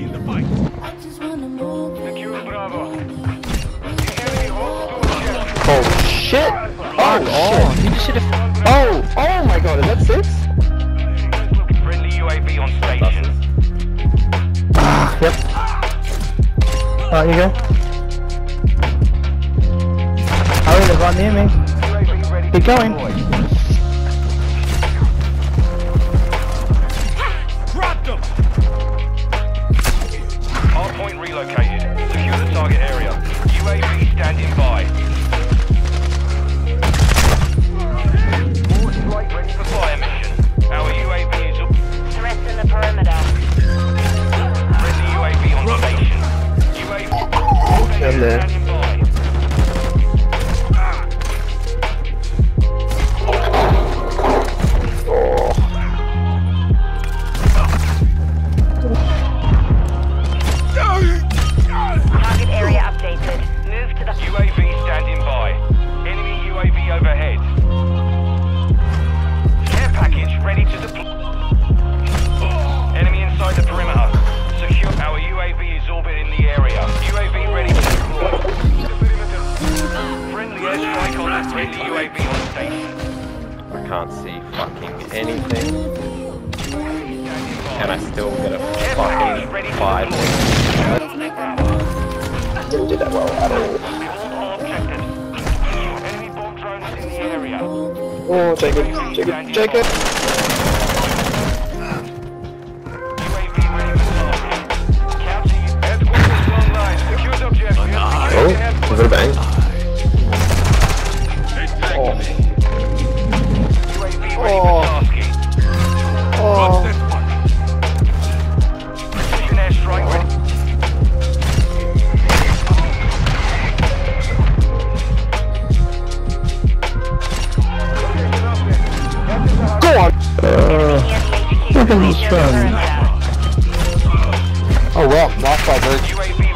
in the fight. Oh shit! Oh, oh shit! He just should have. Oh! Oh my god! Is that six? Friendly UAV on station. Ah, yep. Out you go. Oh, they've right near me. Keep going. there. I can't see fucking anything. Can I still get a fucking five? Didn't do that well at all. Oh, Jacob, Jacob, Jacob! Oh, is it a bang? Oh well, lost by birds.